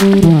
Mm.